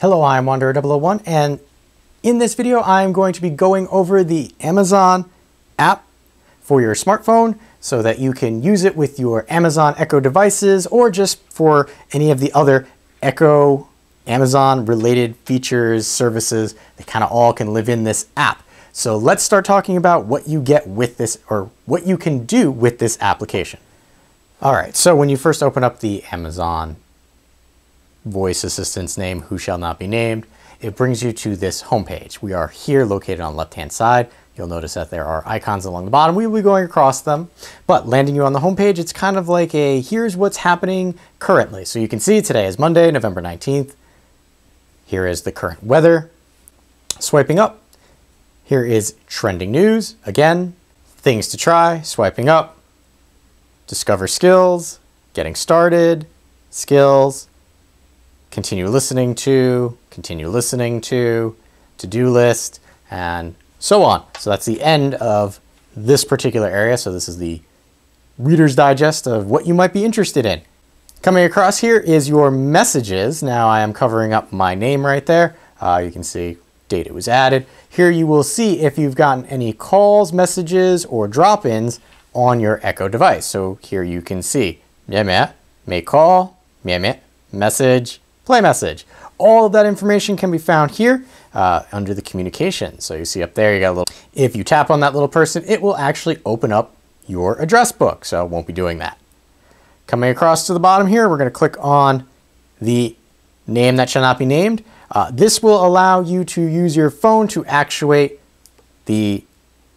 Hello, I'm Wanderer001 and in this video I'm going to be going over the Amazon app for your smartphone so that you can use it with your Amazon Echo devices or just for any of the other Echo Amazon related features, services, they kind of all can live in this app. So let's start talking about what you get with this or what you can do with this application. All right, so when you first open up the Amazon voice assistant's name, who shall not be named, it brings you to this homepage. We are here located on the left-hand side. You'll notice that there are icons along the bottom. We will be going across them, but landing you on the homepage, it's kind of like a here's what's happening currently. So you can see today is Monday, November 19th. Here is the current weather. Swiping up, here is trending news. Again, things to try, swiping up, discover skills, getting started, skills, continue listening to, continue listening to, to-do list, and so on. So that's the end of this particular area. So this is the Reader's Digest of what you might be interested in. Coming across here is your messages. Now I am covering up my name right there. Uh, you can see data was added. Here you will see if you've gotten any calls, messages, or drop-ins on your Echo device. So here you can see, yeah, yeah, make call, yeah, yeah, message, play message. All of that information can be found here uh, under the communication. So you see up there, you got a little, if you tap on that little person, it will actually open up your address book. So it won't be doing that. Coming across to the bottom here, we're going to click on the name that shall not be named. Uh, this will allow you to use your phone to actuate the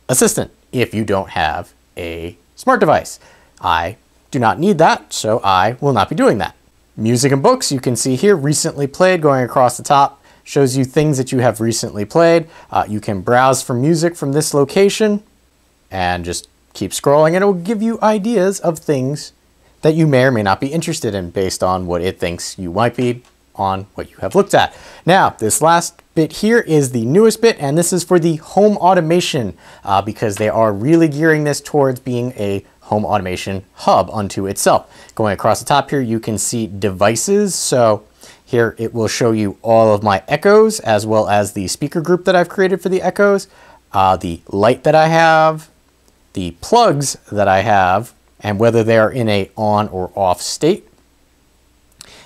assistant if you don't have a smart device. I do not need that, so I will not be doing that. Music and books, you can see here, recently played going across the top, shows you things that you have recently played. Uh, you can browse for music from this location and just keep scrolling and it will give you ideas of things that you may or may not be interested in based on what it thinks you might be on what you have looked at. Now, this last bit here is the newest bit, and this is for the home automation uh, because they are really gearing this towards being a home automation hub unto itself. Going across the top here, you can see devices. So here it will show you all of my echoes as well as the speaker group that I've created for the echoes, uh, the light that I have, the plugs that I have, and whether they are in a on or off state.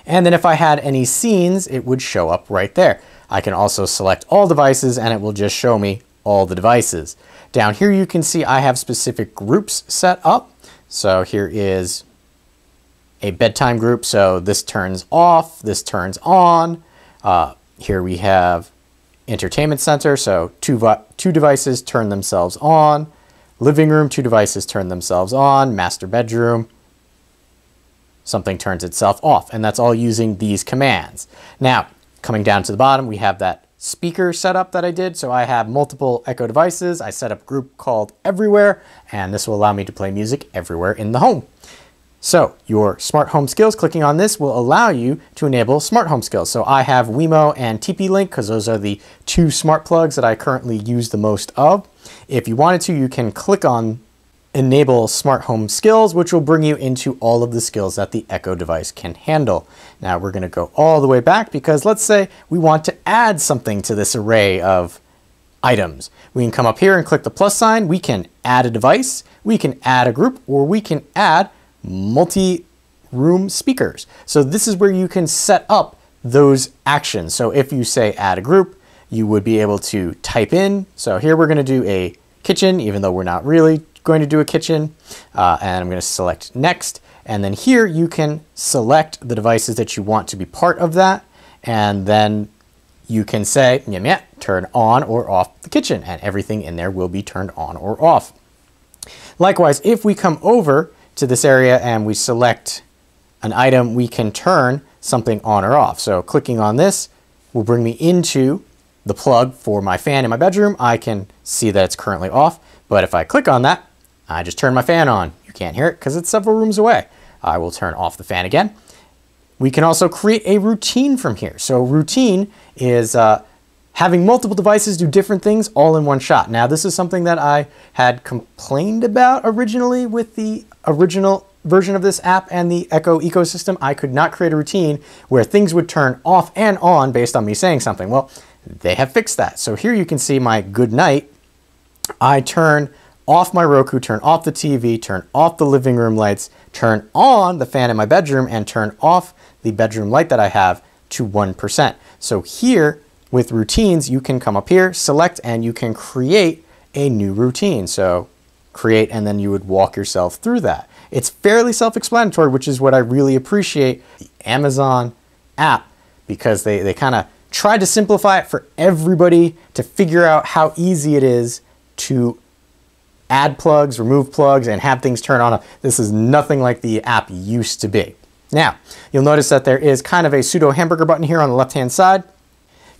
And then if I had any scenes, it would show up right there. I can also select all devices and it will just show me all the devices. Down here you can see I have specific groups set up. So here is a bedtime group. So this turns off, this turns on. Uh, here we have entertainment center. So two, two devices turn themselves on. Living room, two devices turn themselves on. Master bedroom, something turns itself off. And that's all using these commands. Now, coming down to the bottom, we have that speaker setup that I did. So I have multiple Echo devices. I set up group called Everywhere, and this will allow me to play music everywhere in the home. So your smart home skills, clicking on this will allow you to enable smart home skills. So I have Wemo and TP-Link because those are the two smart plugs that I currently use the most of. If you wanted to, you can click on enable smart home skills, which will bring you into all of the skills that the Echo device can handle. Now we're gonna go all the way back because let's say we want to add something to this array of items. We can come up here and click the plus sign. We can add a device, we can add a group, or we can add multi-room speakers. So this is where you can set up those actions. So if you say add a group, you would be able to type in. So here we're gonna do a kitchen, even though we're not really going to do a kitchen uh, and I'm going to select next. And then here you can select the devices that you want to be part of that. And then you can say, yum, yum, turn on or off the kitchen and everything in there will be turned on or off. Likewise, if we come over to this area and we select an item, we can turn something on or off. So clicking on this will bring me into the plug for my fan in my bedroom. I can see that it's currently off, but if I click on that, I just turned my fan on. You can't hear it because it's several rooms away. I will turn off the fan again. We can also create a routine from here. So routine is uh, having multiple devices do different things all in one shot. Now this is something that I had complained about originally with the original version of this app and the Echo ecosystem, I could not create a routine where things would turn off and on based on me saying something. Well, they have fixed that. So here you can see my good night. I turn off my Roku, turn off the TV, turn off the living room lights, turn on the fan in my bedroom, and turn off the bedroom light that I have to 1%. So here with routines, you can come up here, select, and you can create a new routine. So create, and then you would walk yourself through that. It's fairly self-explanatory, which is what I really appreciate the Amazon app because they, they kind of tried to simplify it for everybody to figure out how easy it is to add plugs, remove plugs, and have things turn on. This is nothing like the app used to be. Now, you'll notice that there is kind of a pseudo hamburger button here on the left-hand side.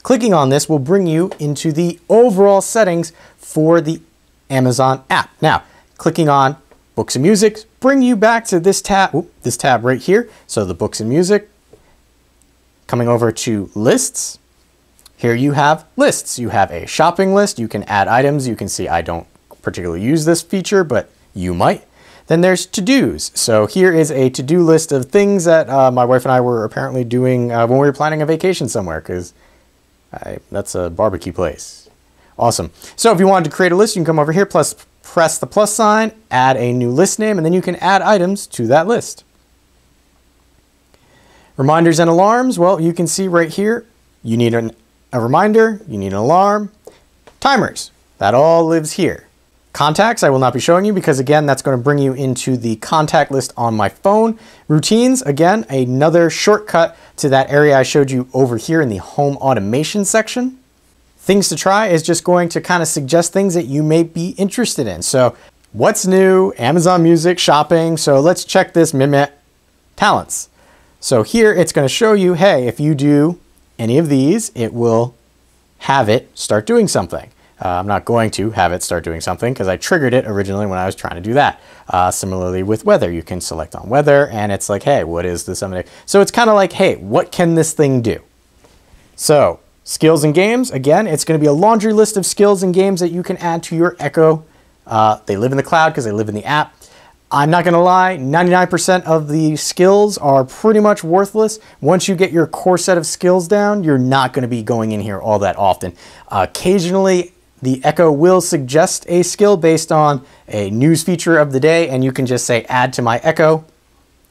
Clicking on this will bring you into the overall settings for the Amazon app. Now, clicking on books and music bring you back to this tab, this tab right here. So the books and music, coming over to lists. Here you have lists. You have a shopping list. You can add items. You can see I don't particularly use this feature, but you might. Then there's to-dos. So here is a to-do list of things that uh, my wife and I were apparently doing uh, when we were planning a vacation somewhere, because that's a barbecue place. Awesome. So if you wanted to create a list, you can come over here, plus press the plus sign, add a new list name, and then you can add items to that list. Reminders and alarms, well, you can see right here, you need an, a reminder, you need an alarm, timers, that all lives here. Contacts, I will not be showing you because again, that's going to bring you into the contact list on my phone. Routines, again, another shortcut to that area I showed you over here in the home automation section. Things to try is just going to kind of suggest things that you may be interested in. So what's new, Amazon Music, shopping. So let's check this Mimit talents. So here it's going to show you, hey, if you do any of these, it will have it start doing something. Uh, I'm not going to have it start doing something because I triggered it originally when I was trying to do that. Uh, similarly with weather, you can select on weather and it's like, hey, what is this? So it's kind of like, hey, what can this thing do? So skills and games, again, it's going to be a laundry list of skills and games that you can add to your Echo. Uh, they live in the cloud because they live in the app. I'm not gonna lie, 99% of the skills are pretty much worthless. Once you get your core set of skills down, you're not gonna be going in here all that often. Occasionally, the Echo will suggest a skill based on a news feature of the day, and you can just say add to my Echo,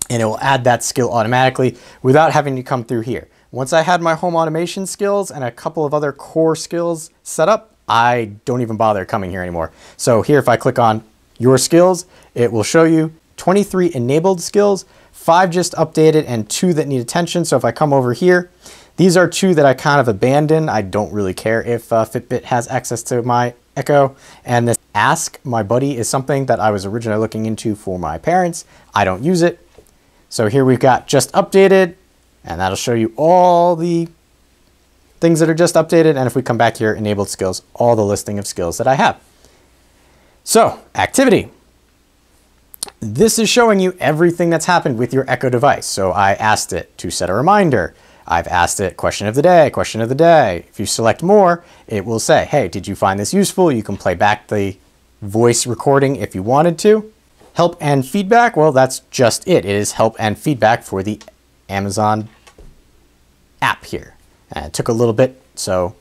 and it will add that skill automatically without having to come through here. Once I had my home automation skills and a couple of other core skills set up, I don't even bother coming here anymore. So here, if I click on your skills, it will show you 23 enabled skills, five just updated and two that need attention. So if I come over here, these are two that I kind of abandoned. I don't really care if uh, Fitbit has access to my Echo. And this Ask My Buddy is something that I was originally looking into for my parents. I don't use it. So here we've got just updated, and that'll show you all the things that are just updated. And if we come back here, enabled skills, all the listing of skills that I have. So, activity. This is showing you everything that's happened with your Echo device. So I asked it to set a reminder. I've asked it question of the day, question of the day. If you select more, it will say, hey, did you find this useful? You can play back the voice recording if you wanted to. Help and feedback, well, that's just it. It is help and feedback for the Amazon app here. And it took a little bit, so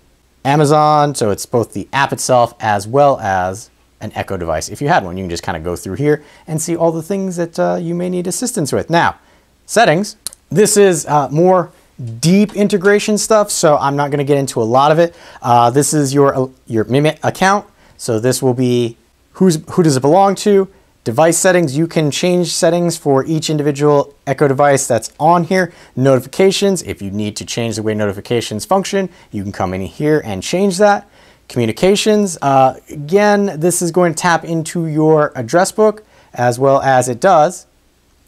Amazon, so it's both the app itself as well as an Echo device. If you had one, you can just kind of go through here and see all the things that uh, you may need assistance with. Now, settings. This is uh, more deep integration stuff, so I'm not going to get into a lot of it. Uh, this is your, your Mimit account. So this will be who's, who does it belong to, Device settings, you can change settings for each individual Echo device that's on here. Notifications, if you need to change the way notifications function, you can come in here and change that. Communications, uh, again, this is going to tap into your address book as well as it does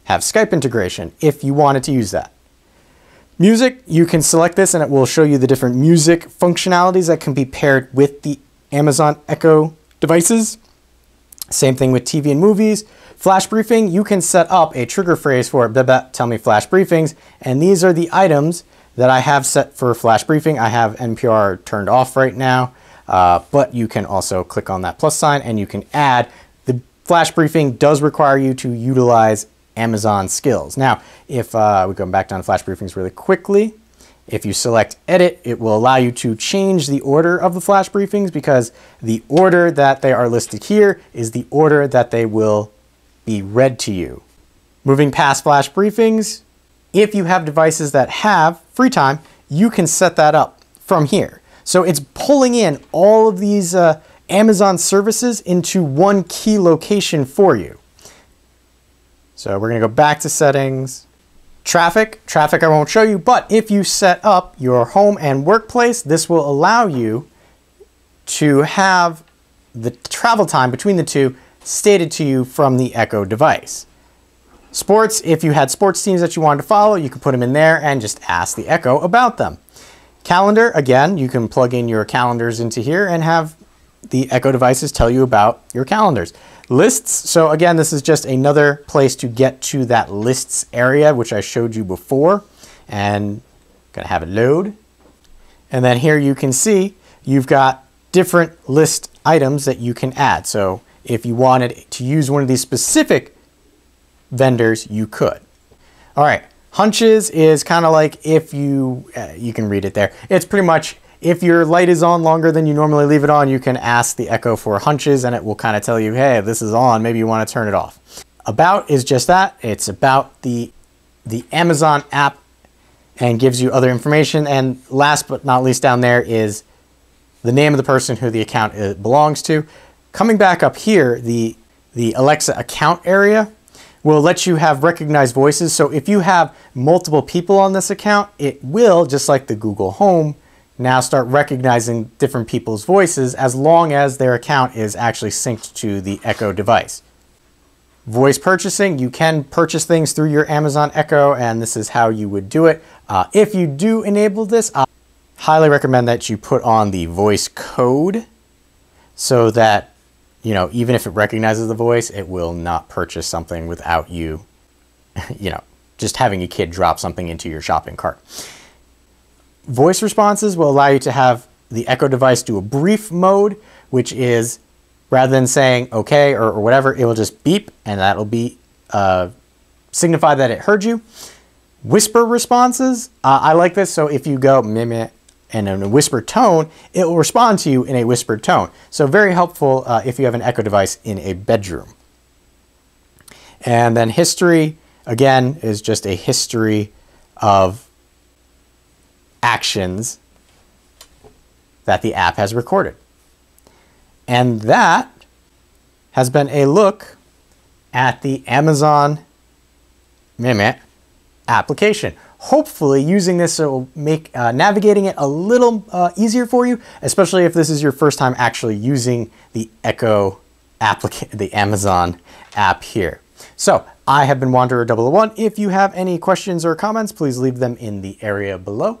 have Skype integration if you wanted to use that. Music, you can select this and it will show you the different music functionalities that can be paired with the Amazon Echo devices. Same thing with TV and movies. Flash briefing, you can set up a trigger phrase for blah, tell me flash briefings. And these are the items that I have set for flash briefing. I have NPR turned off right now, uh, but you can also click on that plus sign and you can add. The flash briefing does require you to utilize Amazon skills. Now, if uh, we go back down to flash briefings really quickly, if you select edit, it will allow you to change the order of the flash briefings because the order that they are listed here is the order that they will be read to you. Moving past flash briefings, if you have devices that have free time, you can set that up from here. So it's pulling in all of these uh, Amazon services into one key location for you. So we're gonna go back to settings, traffic. Traffic I won't show you, but if you set up your home and workplace, this will allow you to have the travel time between the two stated to you from the Echo device. Sports, if you had sports teams that you wanted to follow, you can put them in there and just ask the Echo about them. Calendar, again, you can plug in your calendars into here and have the Echo devices tell you about your calendars. Lists, so again, this is just another place to get to that lists area, which I showed you before. And gonna have it load. And then here you can see you've got different list items that you can add. So if you wanted to use one of these specific vendors, you could. All right, hunches is kind of like if you, uh, you can read it there. It's pretty much if your light is on longer than you normally leave it on, you can ask the Echo for hunches and it will kind of tell you, hey, this is on, maybe you want to turn it off. About is just that. It's about the, the Amazon app and gives you other information. And last but not least down there is the name of the person who the account uh, belongs to. Coming back up here, the, the Alexa account area will let you have recognized voices. So if you have multiple people on this account, it will, just like the Google Home, now start recognizing different people's voices as long as their account is actually synced to the Echo device. Voice purchasing, you can purchase things through your Amazon Echo and this is how you would do it. Uh, if you do enable this, I highly recommend that you put on the voice code so that, you know, even if it recognizes the voice, it will not purchase something without you, you know, just having a kid drop something into your shopping cart. Voice responses will allow you to have the Echo device do a brief mode, which is rather than saying okay or, or whatever, it will just beep and that'll be uh, signify that it heard you. Whisper responses, uh, I like this. So if you go meh and in a whispered tone, it will respond to you in a whispered tone. So very helpful uh, if you have an Echo device in a bedroom. And then history, again, is just a history of actions that the app has recorded. And that has been a look at the Amazon Mimit application. Hopefully using this will make uh, navigating it a little uh, easier for you, especially if this is your first time actually using the Echo the Amazon app here. So I have been Wanderer 001. If you have any questions or comments, please leave them in the area below.